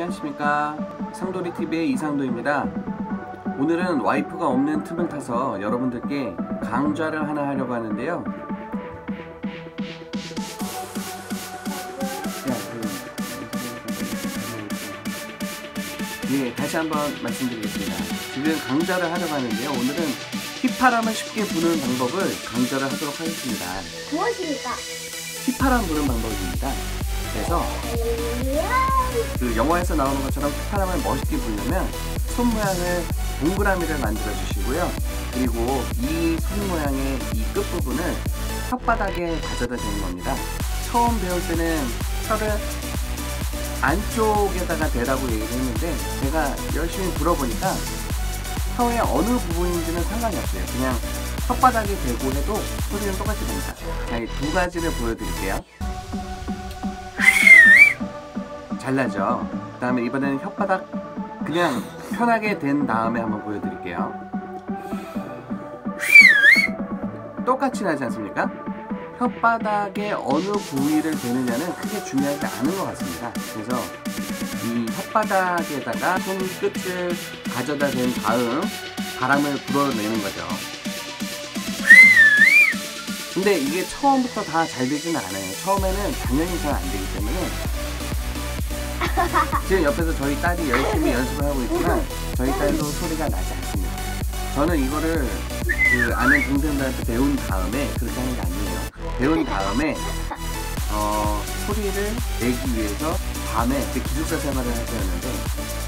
안녕하십니까. 상도리TV의 이상도입니다. 오늘은 와이프가 없는 틈을 타서 여러분들께 강좌를 하나 하려고 하는데요. 예, 다시 한번 말씀드리겠습니다. 지금 강좌를 하려고 하는데요. 오늘은 휘파람을 쉽게 부는 방법을 강좌를 하도록 하겠습니다. 무엇입니까? 휘파람 부는 방법입니다. 그래서 그 영화에서 나오는 것처럼 휘파람을 멋있게 불려면 손 모양을 동그라미를 만들어 주시고요. 그리고 이 손 모양의 이 끝부분을 혓바닥에 가져다 대는 겁니다. 처음 배울 때는 혀를 안쪽에다가 대라고 얘기를 했는데 제가 열심히 불어보니까 혀의 어느 부분인지는 상관이 없어요. 그냥 혓바닥에 대고 해도 소리는 똑같이 됩니다. 자, 이 두 가지를 보여드릴게요. 잘나죠? 그 다음에 이번에는 혓바닥 그냥 편하게 된 다음에 한번 보여드릴게요. 똑같이 나지 않습니까? 혓바닥에 어느 부위를 대느냐는 크게 중요하지 않은 것 같습니다. 그래서 이 혓바닥에다가 손끝을 가져다 댄 다음 바람을 불어내는 거죠. 근데 이게 처음부터 다 잘 되지는 않아요. 처음에는 당연히 잘 안 되기 때문에 지금 옆에서 저희 딸이 열심히 연습을 하고 있지만 저희 딸도 소리가 나지 않습니다. 저는 이거를 그 아는 동생들한테 배운 다음에 그렇게 하는 게 아니에요. 배운 다음에 어, 소리를 내기 위해서 밤에 그 기숙사 생활을 할 때였는데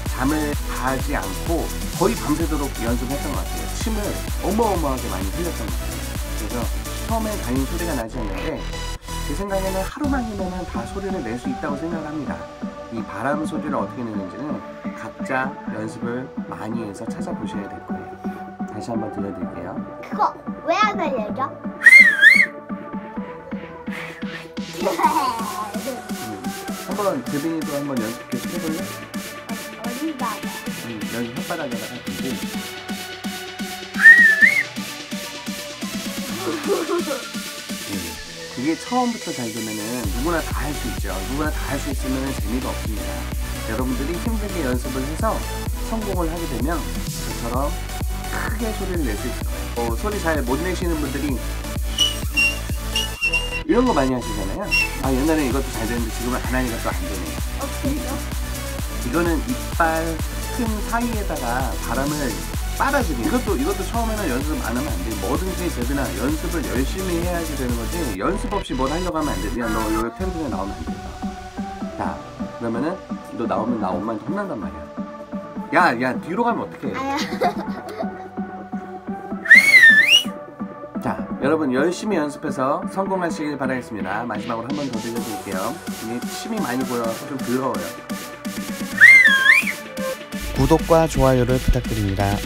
잠을 자지 않고 거의 밤새도록 연습했던 것 같아요. 침을 어마어마하게 많이 흘렸던 것 같아요. 그래서 처음에 당연히 소리가 나지 않는데 제 생각에는 하루만이면 다 소리를 낼 수 있다고 생각을 합니다. 이 바람 소리를 어떻게 내는지는 각자 연습을 많이 해서 찾아보셔야 될 거예요. 다시 한번 들려드릴게요. 그거 왜 안 알려줘? 음, 한번 드빈이도 한번 연습 계속 해 이게 처음부터 잘 되면은 누구나 다 할 수 있죠. 누구나 다 할 수 있으면 재미가 없습니다. 여러분들이 힘들게 연습을 해서 성공을 하게 되면 저처럼 크게 소리를 낼 수 있을 거예요. 어, 소리 잘 못 내시는 분들이 이런 거 많이 하시잖아요. 아 옛날에 이것도 잘 되는데 지금은 안 하니까 또 안 되네. 어떻게요? 이 거는 이빨 틈 사이에다가 바람을 빨아주기. 이것도 이것도 처음에는 연습 안 하면 안 돼. 뭐든지 제대나 연습을 열심히 해야지 되는 거지. 연습 없이 뭘 하려고 하면 안 돼. 그냥 너 여기 텔레비전에 나오면 안 돼. 자, 그러면은 너 나오면 나 엄마한테 혼난단 말이야. 야, 야 뒤로 가면 어떡해? 자, 여러분 열심히 연습해서 성공하시길 바라겠습니다. 마지막으로 한 번 더 들려드릴게요. 이게 침이 많이 보여서 좀 더러워요. 구독과 좋아요를 부탁드립니다.